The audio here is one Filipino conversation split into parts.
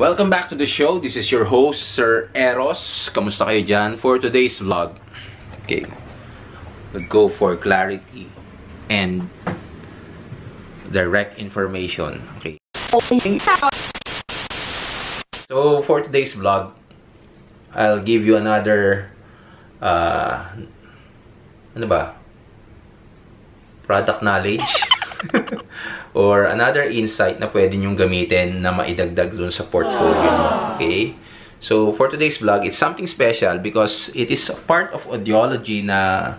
Welcome back to the show. This is your host, Sir Eros. Kamusta kayo dyan? For today's vlog, okay, we'll go for clarity and direct information. Okay. So, for today's vlog, I'll give you another, uh, ano ba? Product knowledge. Or another insight na pwede nyong gamitin na maidagdag dun sa portfolio Okay? So, for today's vlog, it's something special because it is part of audiology na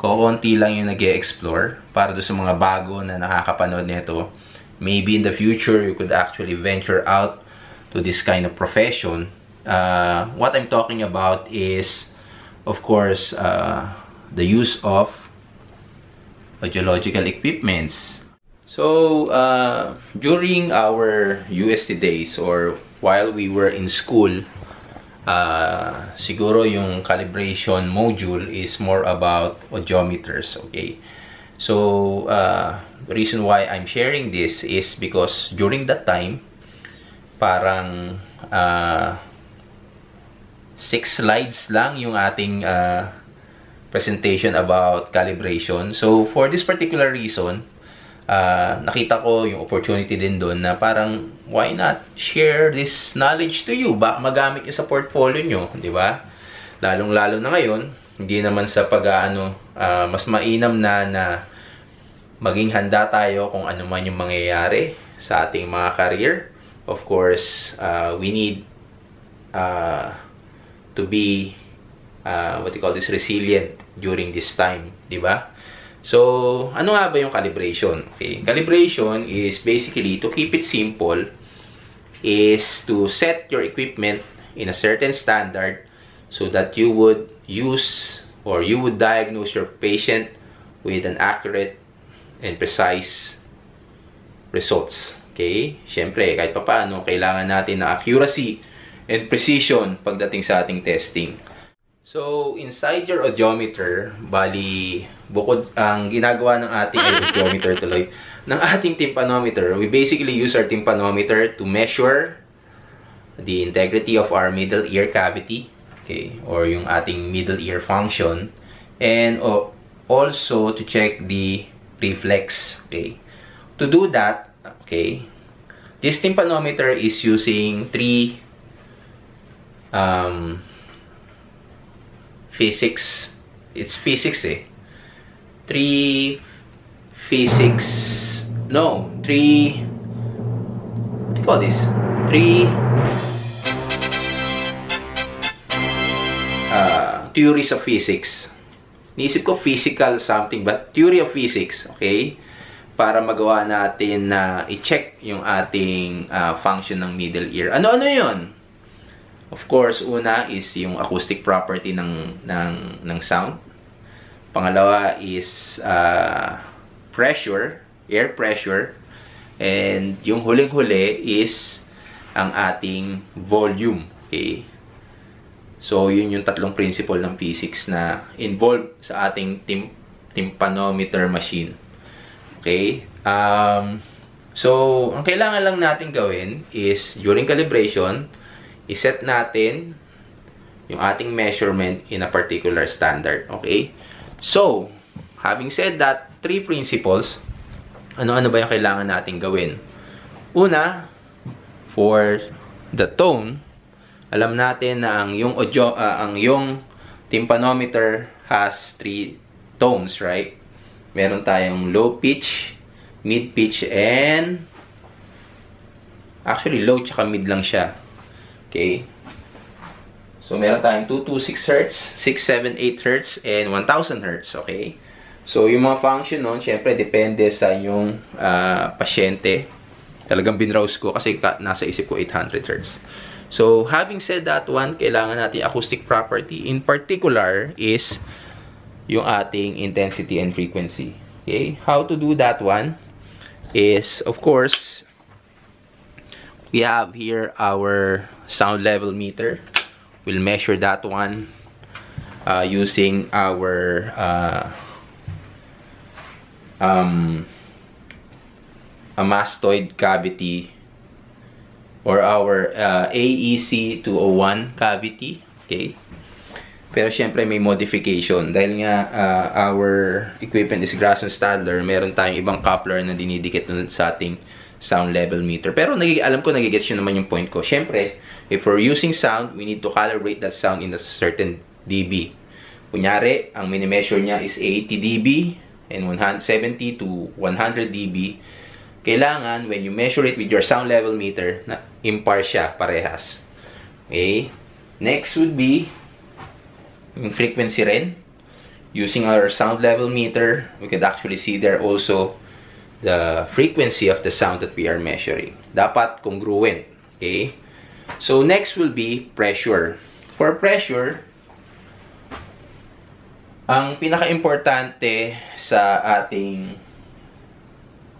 kokonti lang yung nag explore para do sa mga bago na nakakapanood nito. Maybe in the future, you could actually venture out to this kind of profession. Uh, what I'm talking about is, of course, uh, the use of audiological equipments So, uh, during our UST days or while we were in school, uh, siguro yung calibration module is more about audiometers, okay? So, uh, the reason why I'm sharing this is because during that time, parang uh, six slides lang yung ating uh, presentation about calibration. So, for this particular reason, uh, nakita ko yung opportunity din doon na parang why not share this knowledge to you? Baka magamit nyo sa portfolio nyo, di ba? Lalong-lalo na ngayon, hindi naman sa pag-ano, uh, mas mainam na na maging handa tayo kung ano man yung mangyayari sa ating mga career. Of course, uh, we need uh, to be uh, what you call this resilient during this time, di ba? So, ano nga ba yung calibration? Okay, calibration is basically, to keep it simple, is to set your equipment in a certain standard so that you would use or you would diagnose your patient with an accurate and precise results. Okay? Siyempre, kahit pa paano, kailangan natin ng accuracy and precision pagdating sa ating testing. So, inside your audiometer, bali, bukod ang ginagawa ng ating audiometer tuloy, ng ating tympanometer, we basically use our tympanometer to measure the integrity of our middle ear cavity, okay, or yung ating middle ear function, and also to check the reflex, okay. To do that, okay, this tympanometer is using three um, physics. It's physics eh. 3 physics. No, 3 what do you call this? 3 uh, theories of physics. Niisip ko physical something but theory of physics, okay? Para magawa natin na i-check yung ating uh, function ng middle ear. Ano-ano 'yon? Of course, una is yung acoustic property ng, ng, ng sound. Pangalawa is uh, pressure, air pressure. And yung huling-huli is ang ating volume. Okay? So, yun yung tatlong principle ng physics na involved sa ating tim tympanometer machine. Okay? Um, so, ang kailangan lang natin gawin is during calibration, iset natin yung ating measurement in a particular standard. Okay? So, having said that, three principles, ano-ano ba yung kailangan natin gawin? Una, for the tone, alam natin na ang yung audio, uh, ang yung tympanometer has three tones, right? Meron tayong low pitch, mid pitch, and actually low tsaka mid lang siya. Okay? So, meron tayong 226 Hz, 678 Hz, and 1000 Hz. Okay? So, yung mga function nun, syempre, depende sa yung uh, pasyente. Talagang binrowse ko kasi nasa isip ko 800 Hz. So, having said that one, kailangan natin acoustic property. In particular is yung ating intensity and frequency. Okay? How to do that one is, of course, we have here our sound level meter. We'll measure that one uh, using our uh, um, a mastoid cavity or our uh, AEC 201 cavity. Okay? Pero syempre may modification. Dahil nga uh, our equipment is Grasson Stadler, meron tayong ibang coupler na dinidikit sa ating sound level meter. Pero nagig alam ko nagigets yun naman yung point ko. Syempre, if we're using sound, we need to calibrate that sound in a certain dB. Kunyari, ang mini-measure niya is 80 dB and 170 to 100 dB. Kailangan, when you measure it with your sound level meter, na impar siya parehas. Okay? Next would be yung frequency rin. Using our sound level meter, we could actually see there also the frequency of the sound that we are measuring. Dapat congruent. Okay? So, next will be pressure. For pressure, ang pinaka-importante sa ating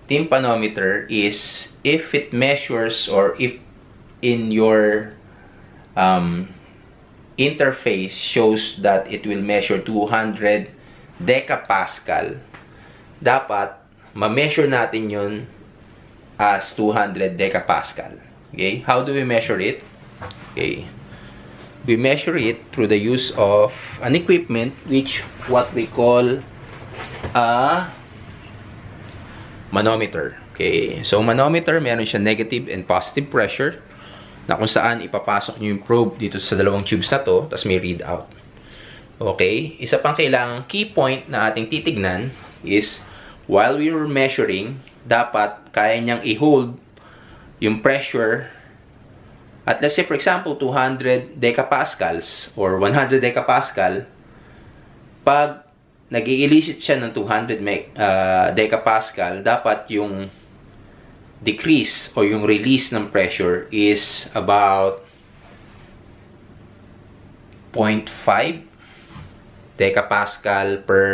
tympanometer is if it measures or if in your um, interface shows that it will measure 200 decapascal, dapat ma-measure natin yun as 200 decapascal. Okay? How do we measure it? Okay. We measure it through the use of an equipment which what we call a manometer. Okay. So, manometer, meron siya negative and positive pressure na kung saan ipapasok nyo yung probe dito sa dalawang tubes na to, tapos may readout. Okay? Isa pang kailangan key point na ating titignan is while we were measuring, dapat kaya niyang i-hold yung pressure at let's say for example 200 decapascals or 100 decapascal pag nag elicit siya ng 200 uh, decapascal dapat yung decrease or yung release ng pressure is about 0.5 decapascal per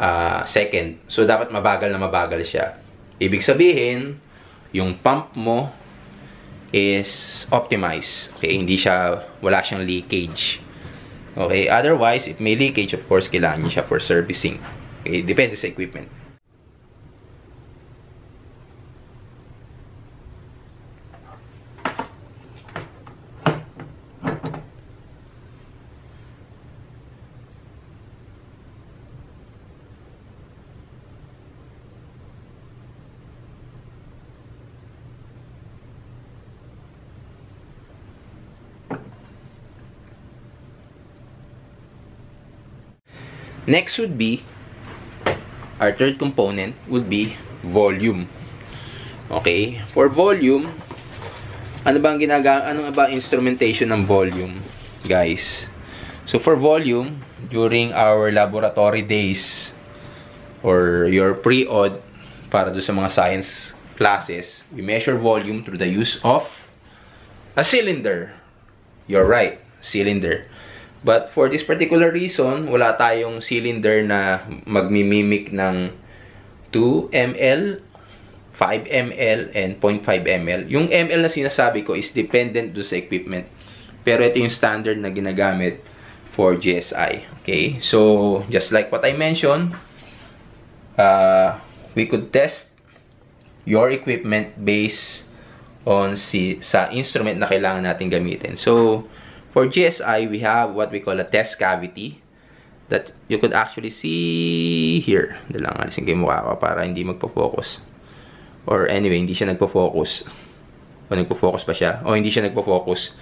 uh, second. So, dapat mabagal na mabagal siya. Ibig sabihin, yung pump mo is optimized. Okay, hindi siya, wala siyang leakage. Okay, otherwise, if may leakage, of course, kailangan niya siya for servicing. Okay, depende sa equipment. Next would be, our third component would be volume. Okay? For volume, ano ba ang ginagawa, ano ba instrumentation ng volume, guys? So, for volume, during our laboratory days, or your pre-odd, para do sa mga science classes, we measure volume through the use of a cylinder. You're right, cylinder. But for this particular reason, wala tayong cylinder na magmimimic ng 2 ml, 5 ml, and 0.5 ml. Yung ml na sinasabi ko is dependent do sa equipment. Pero ito yung standard na ginagamit for GSI. Okay? So, just like what I mentioned, uh, we could test your equipment based on si, sa instrument na kailangan natin gamitin. So, For GSI, we have what we call a test cavity that you could actually see here. Hindi lang, alisin ko mukha ko para hindi magpo-focus. Or anyway, hindi siya nagpo-focus. O nagpo-focus pa siya. O hindi siya nagpo-focus.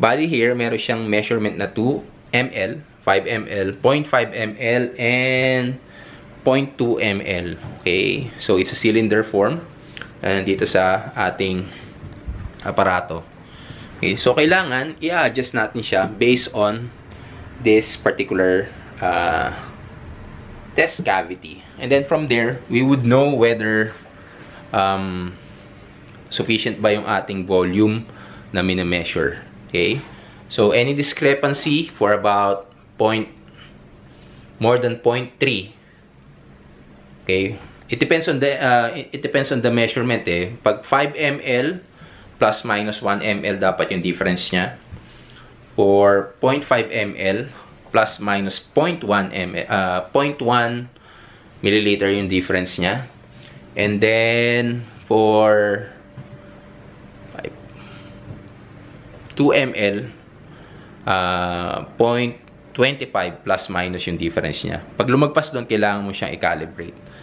Bali here, meron siyang measurement na 2 ml, 5 ml, 0.5 ml, and 0.2 ml. Okay? So, it's a cylinder form. And dito sa ating aparato. Okay, so kailangan i-adjust natin siya based on this particular uh, test cavity. And then from there, we would know whether um, sufficient ba yung ating volume na minimeasure. Okay? So, any discrepancy for about point more than 0.3 okay it depends on the uh, it depends on the measurement eh pag 5 ml plus minus 1 ml dapat yung difference niya. For 0.5 ml plus minus 0.1 ml, uh, 0.1 milliliter yung difference niya. And then for 2 ml, uh, 0.25 plus minus yung difference niya. Pag lumagpas doon, kailangan mo siyang i-calibrate.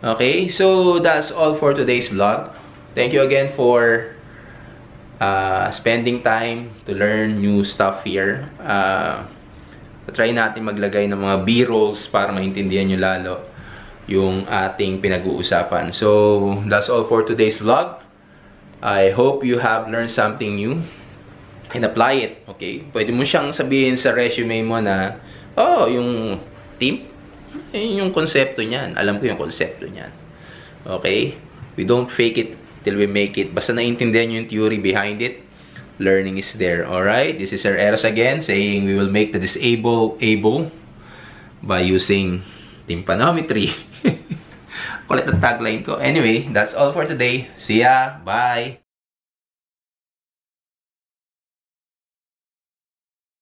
Okay, so that's all for today's vlog. Thank you again for uh, spending time to learn new stuff here. Uh, try natin maglagay ng mga B-rolls para maintindihan nyo lalo yung ating pinag-uusapan. So, that's all for today's vlog. I hope you have learned something new and apply it. Okay? Pwede mo siyang sabihin sa resume mo na, oh, yung team yun yung konsepto niyan. Alam ko yung konsepto niyan. Okay? We don't fake it till we make it. Basta naiintindihan nyo yung theory behind it, learning is there. Alright? This is Sir Eros again saying we will make the disabled able by using tympanometry. Kulit ang tagline ko. Anyway, that's all for today. See ya. Bye.